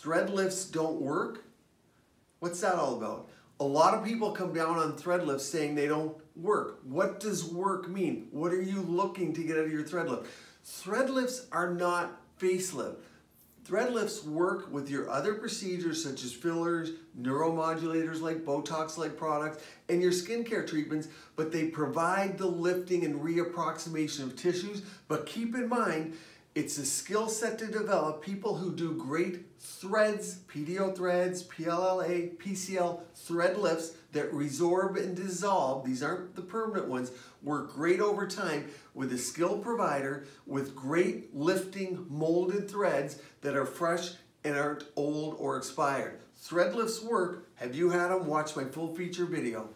thread lifts don't work? What's that all about? A lot of people come down on thread lifts saying they don't work. What does work mean? What are you looking to get out of your thread lift? Thread lifts are not facelift. Thread lifts work with your other procedures such as fillers, neuromodulators like Botox-like products, and your skincare treatments, but they provide the lifting and reapproximation of tissues. But keep in mind, it's a skill set to develop. People who do great threads, PDO threads, PLLA, PCL thread lifts that resorb and dissolve, these aren't the permanent ones, work great over time with a skilled provider with great lifting molded threads that are fresh and aren't old or expired. Thread lifts work. Have you had them? Watch my full feature video.